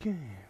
game.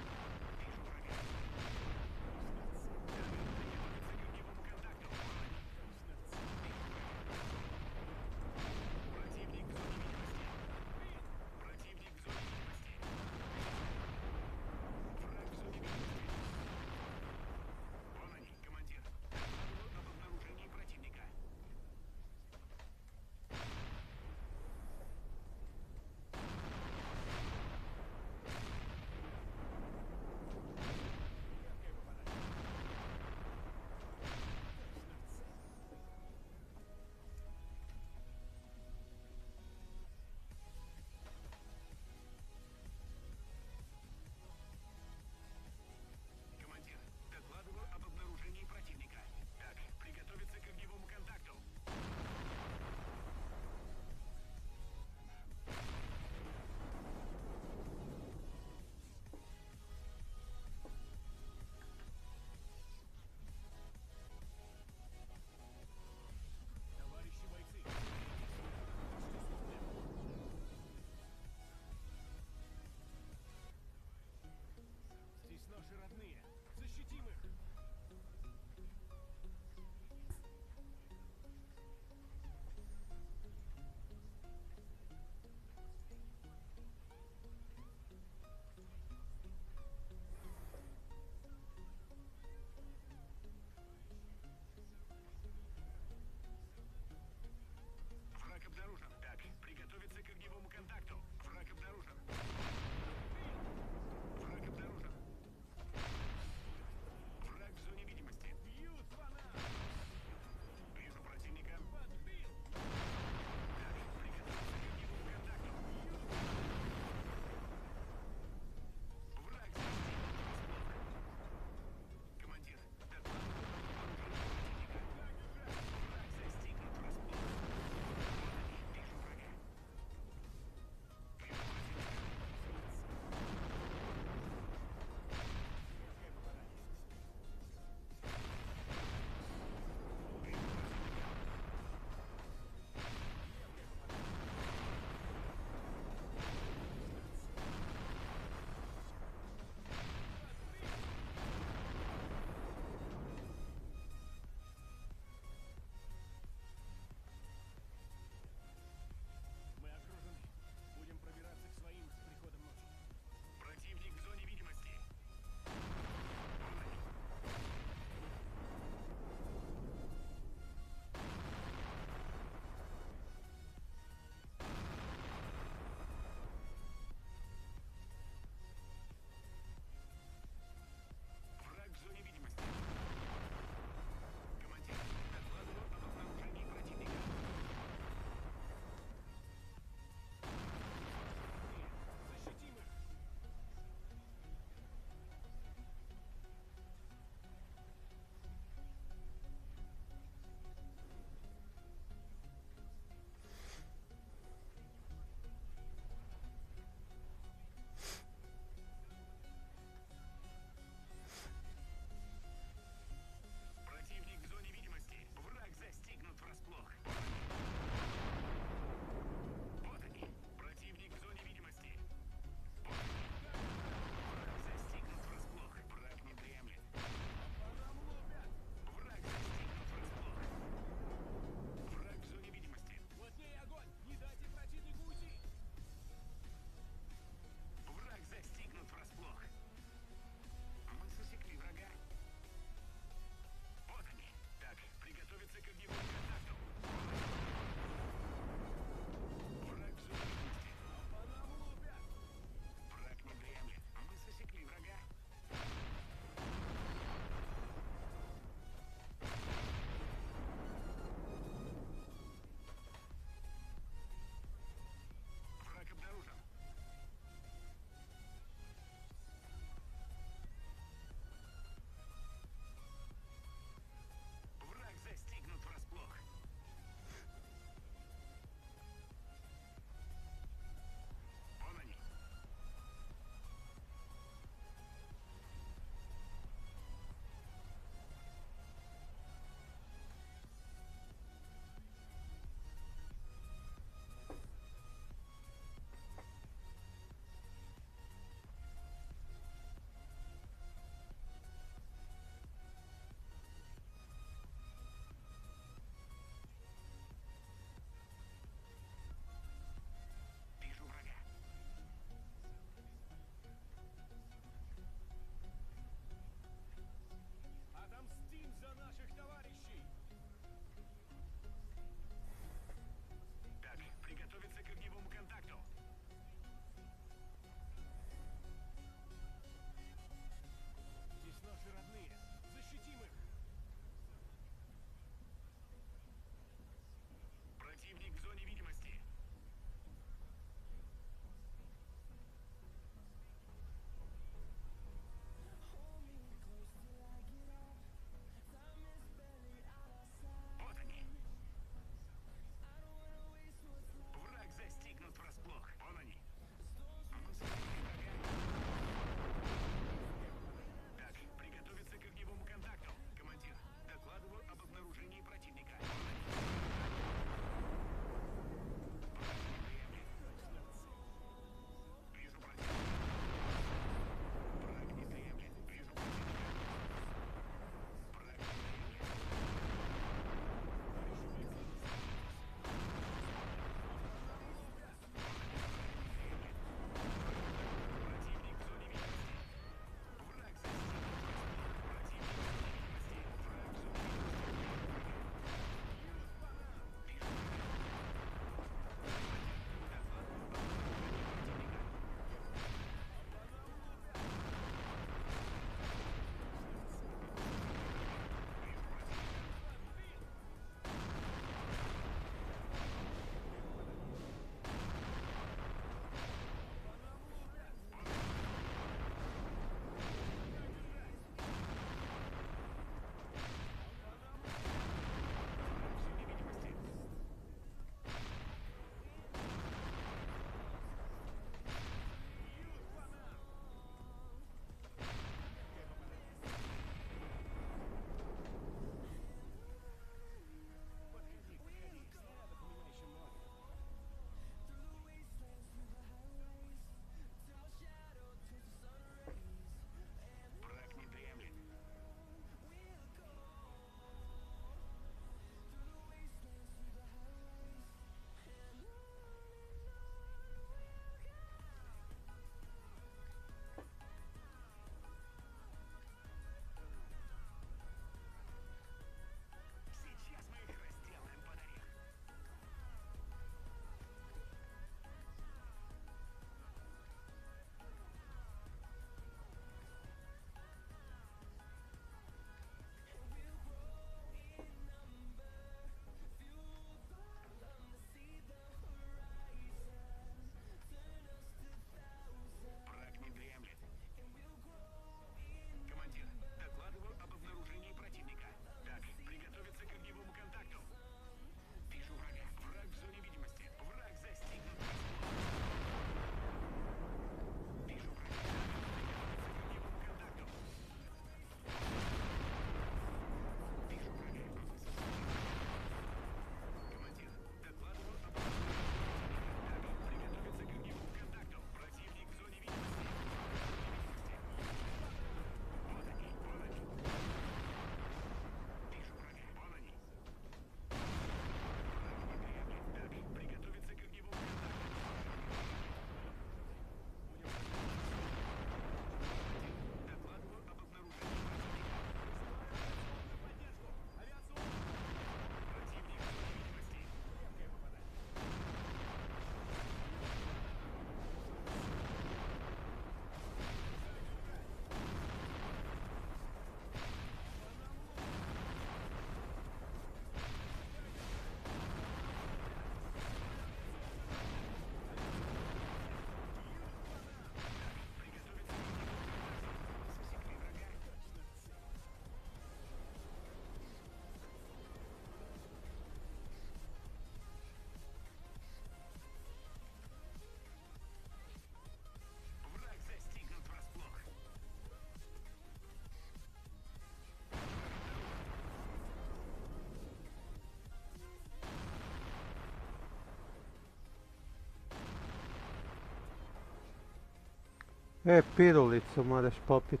E, pirulicu moraš popit.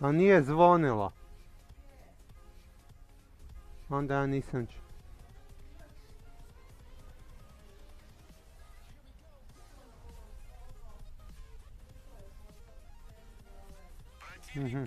A nije zvonilo. Onda ja nisam čuo. Mhm.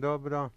Dobra.